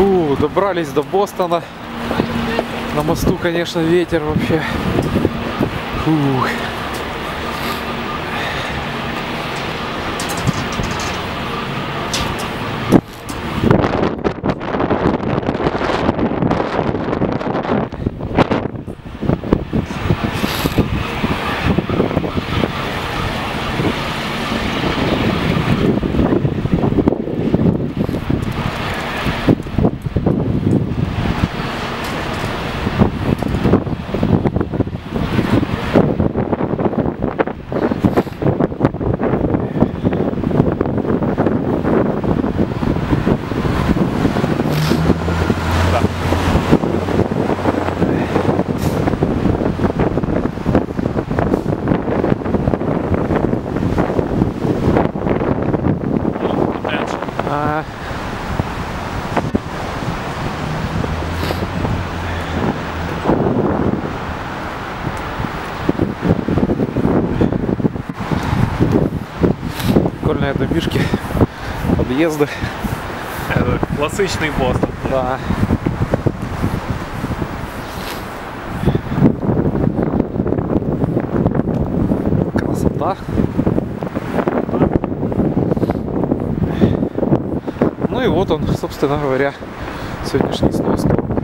Фу, добрались до Бостона. На мосту, конечно, ветер вообще. Фух. А, Прикольные домишки, подъезды. Е, Класичний Бостон. Да. Красота. Ну и вот он, собственно говоря, сегодняшний снос. Завело.